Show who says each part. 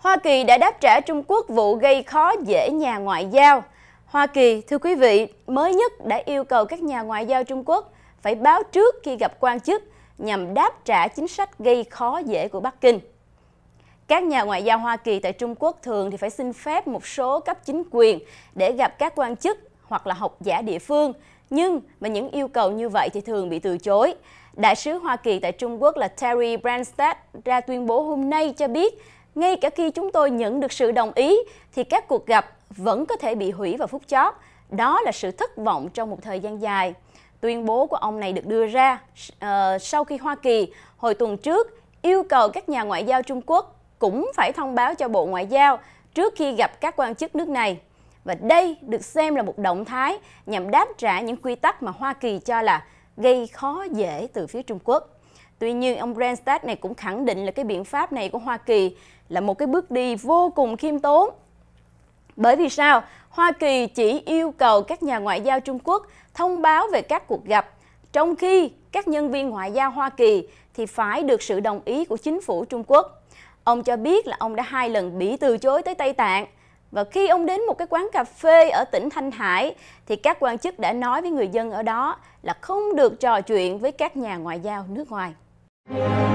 Speaker 1: Hoa Kỳ đã đáp trả Trung Quốc vụ gây khó dễ nhà ngoại giao. Hoa Kỳ, thưa quý vị, mới nhất đã yêu cầu các nhà ngoại giao Trung Quốc phải báo trước khi gặp quan chức nhằm đáp trả chính sách gây khó dễ của Bắc Kinh. Các nhà ngoại giao Hoa Kỳ tại Trung Quốc thường thì phải xin phép một số cấp chính quyền để gặp các quan chức hoặc là học giả địa phương, nhưng mà những yêu cầu như vậy thì thường bị từ chối. Đại sứ Hoa Kỳ tại Trung Quốc là Terry Branstad ra tuyên bố hôm nay cho biết ngay cả khi chúng tôi nhận được sự đồng ý thì các cuộc gặp vẫn có thể bị hủy vào phút chót. Đó là sự thất vọng trong một thời gian dài. Tuyên bố của ông này được đưa ra uh, sau khi Hoa Kỳ hồi tuần trước yêu cầu các nhà ngoại giao Trung Quốc cũng phải thông báo cho Bộ Ngoại giao trước khi gặp các quan chức nước này. Và đây được xem là một động thái nhằm đáp trả những quy tắc mà Hoa Kỳ cho là gây khó dễ từ phía Trung Quốc. Tuy nhiên, ông Branstad này cũng khẳng định là cái biện pháp này của Hoa Kỳ là một cái bước đi vô cùng khiêm tốn. Bởi vì sao? Hoa Kỳ chỉ yêu cầu các nhà ngoại giao Trung Quốc thông báo về các cuộc gặp, trong khi các nhân viên ngoại giao Hoa Kỳ thì phải được sự đồng ý của chính phủ Trung Quốc. Ông cho biết là ông đã hai lần bị từ chối tới Tây Tạng. Và khi ông đến một cái quán cà phê ở tỉnh Thanh Hải thì các quan chức đã nói với người dân ở đó là không được trò chuyện với các nhà ngoại giao nước ngoài. 嗯。